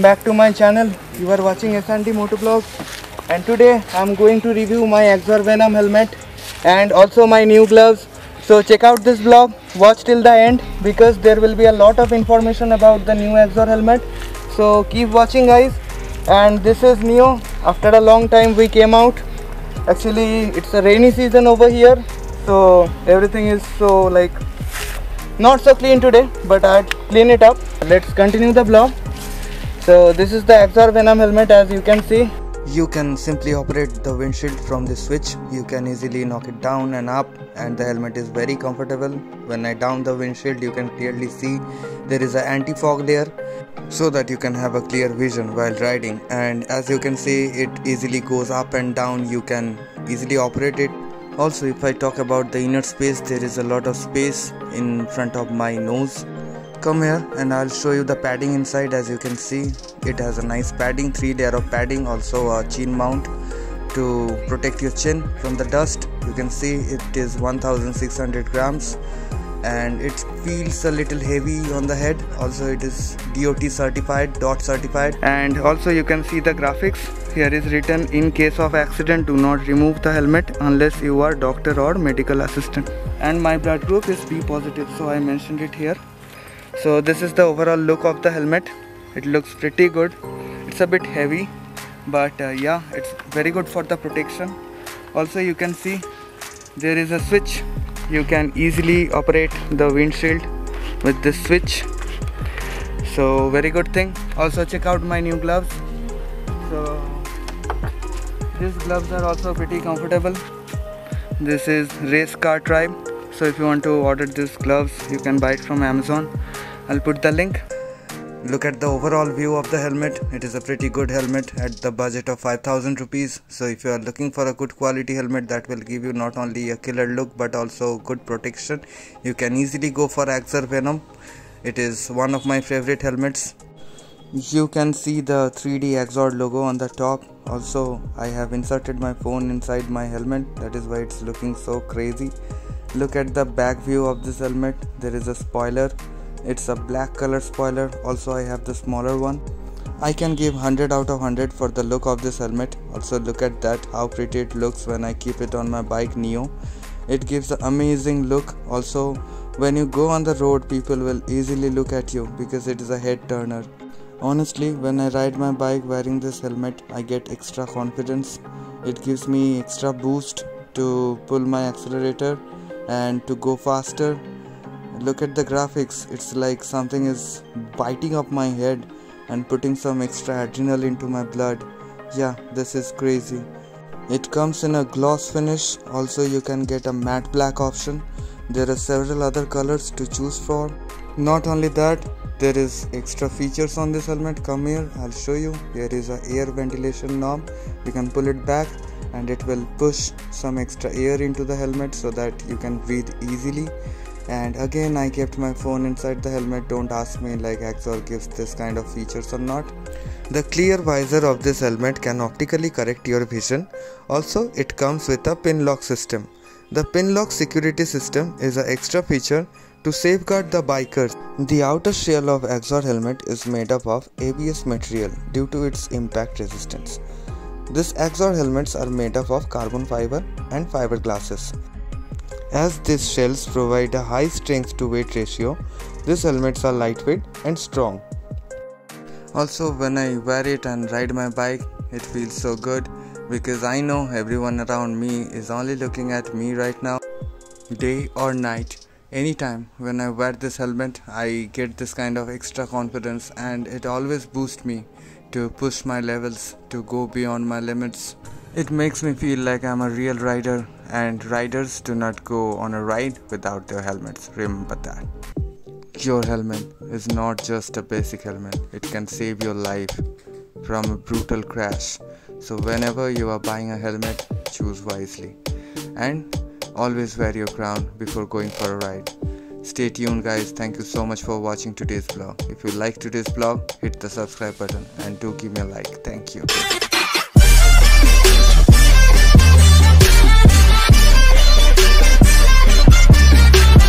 welcome back to my channel. You are watching SND Motovlog and today I'm going to review my Axor Venom helmet and also my new gloves. So check out this vlog, watch till the end because there will be a lot of information about the new Axor helmet. So keep watching guys and this is Neo. After a long time we came out. Actually it's a rainy season over here so everything is so like not so clean today but I'd clean it up let's continue the vlog so this is the Axor Venom helmet as you can see. You can simply operate the windshield from the switch. You can easily knock it down and up and the helmet is very comfortable. When I down the windshield you can clearly see there is an anti-fog layer so that you can have a clear vision while riding. And as you can see it easily goes up and down. You can easily operate it. Also if I talk about the inner space there is a lot of space in front of my nose come here and I'll show you the padding inside. As you can see it has a nice padding three layer of padding also a chin mount to protect your chin from the dust. You can see it is 1600 grams and it feels a little heavy on the head. Also it is dot certified dot certified. And also you can see the graphics. Here is written in case of accident do not remove the helmet unless you are doctor or medical assistant. And my blood group is b positive so i mentioned it here so this is the overall look of the helmet. It looks pretty good. It's a bit heavy but uh, yeah it's very good for the protection. Also you can see there is a switch. You can easily operate the windshield with this switch. So very good thing. Also check out my new gloves. So these gloves are also pretty comfortable. This is race car tribe. So if you want to order these gloves you can buy it from amazon i'll put the link. Look at the overall view of the helmet. It is a pretty good helmet at the budget of 5000 rupees. So if you are looking for a good quality helmet that will give you not only a killer look but also good protection. You can easily go for Axor Venom. It is one of my favorite helmets. You can see the 3d Axor logo on the top. Also I have inserted my phone inside my helmet. That is why it's looking so crazy. Look at the back view of this helmet. There is a spoiler it's a black color spoiler. Also I have the smaller one. I can give 100 out of 100 for the look of this helmet. Also look at that how pretty it looks when I keep it on my bike Neo. It gives an amazing look. Also when you go on the road people will easily look at you because it is a head turner. Honestly when I ride my bike wearing this helmet I get extra confidence. It gives me extra boost to pull my accelerator and to go faster look at the graphics it's like something is biting up my head and putting some extra adrenaline into my blood. Yeah this is crazy. It comes in a gloss finish. Also you can get a matte black option. There are several other colors to choose from. Not only that there is extra features on this helmet. Come here i'll show you. Here is a air ventilation knob. You can pull it back and it will push some extra air into the helmet so that you can breathe easily and again I kept my phone inside the helmet don't ask me like Axor gives this kind of features or not the clear visor of this helmet can optically correct your vision also it comes with a pin lock system the pin lock security system is an extra feature to safeguard the bikers. The outer shell of Axor helmet is made up of ABS material due to its impact resistance. This Axor helmets are made up of carbon fiber and fiberglasses. As these shells provide a high strength to weight ratio, these helmets are lightweight and strong. Also, when I wear it and ride my bike, it feels so good because I know everyone around me is only looking at me right now, day or night. Anytime when I wear this helmet, I get this kind of extra confidence and it always boosts me to push my levels to go beyond my limits. It makes me feel like I'm a real rider, and riders do not go on a ride without their helmets. Remember that. Your helmet is not just a basic helmet, it can save your life from a brutal crash. So, whenever you are buying a helmet, choose wisely and always wear your crown before going for a ride. Stay tuned, guys. Thank you so much for watching today's vlog. If you like today's vlog, hit the subscribe button and do give me a like. Thank you.